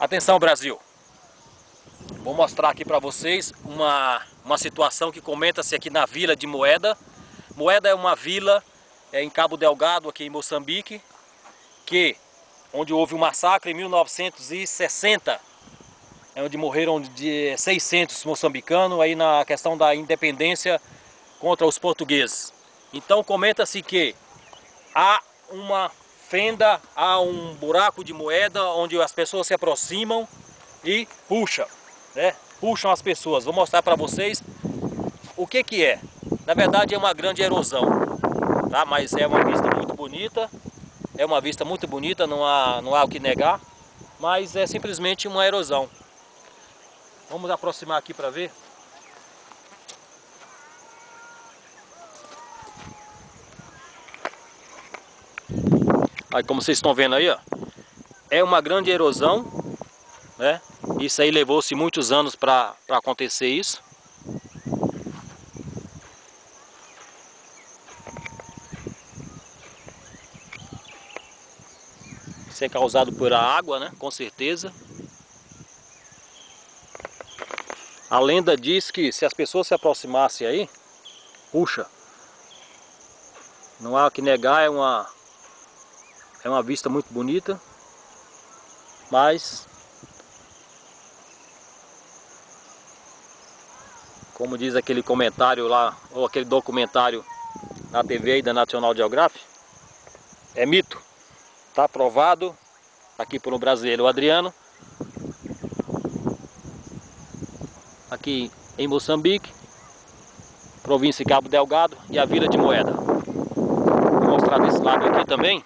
Atenção Brasil! Vou mostrar aqui para vocês uma, uma situação que comenta-se aqui na Vila de Moeda. Moeda é uma vila é, em Cabo Delgado, aqui em Moçambique, que, onde houve um massacre em 1960, é onde morreram de 600 moçambicanos aí na questão da independência contra os portugueses. Então comenta-se que há uma fenda, há um buraco de moeda onde as pessoas se aproximam e puxam, né? Puxam as pessoas. Vou mostrar para vocês o que que é. Na verdade é uma grande erosão, tá? Mas é uma vista muito bonita, é uma vista muito bonita, não há, não há o que negar, mas é simplesmente uma erosão. Vamos aproximar aqui para ver. Aí, como vocês estão vendo aí, ó, é uma grande erosão, né? Isso aí levou-se muitos anos para acontecer isso. Isso é causado por a água, né? Com certeza. A lenda diz que se as pessoas se aproximassem aí, puxa, não há o que negar, é uma é uma vista muito bonita, mas como diz aquele comentário lá, ou aquele documentário na TV aí da National Geographic, é mito. Está provado aqui por um brasileiro, o Adriano, aqui em Moçambique, província Cabo Delgado e a Vila de Moeda. Vou mostrar desse lado aqui também.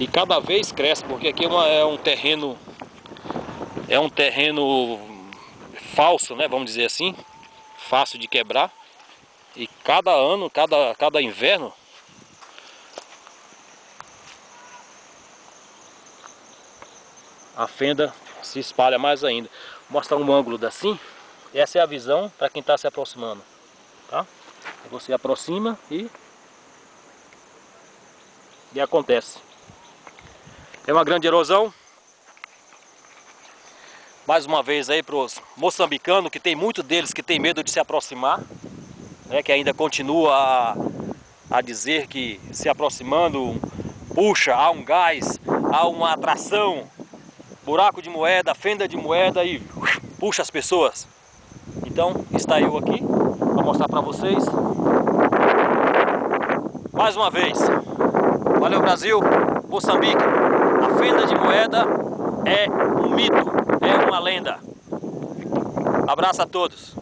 E cada vez cresce, porque aqui é, uma, é um terreno é um terreno falso, né, vamos dizer assim, fácil de quebrar. E cada ano, cada, cada inverno, a fenda se espalha mais ainda. Vou mostrar um ângulo assim. Essa é a visão para quem está se aproximando. Tá? Você aproxima e, e acontece. É uma grande erosão. Mais uma vez aí para os moçambicanos, que tem muito deles que tem medo de se aproximar, né, que ainda continua a, a dizer que se aproximando, puxa, há um gás, há uma atração, buraco de moeda, fenda de moeda e puxa as pessoas. Então está eu aqui para mostrar para vocês. Mais uma vez. Valeu Brasil, Moçambique. A fenda de moeda é um mito, é uma lenda. Abraço a todos.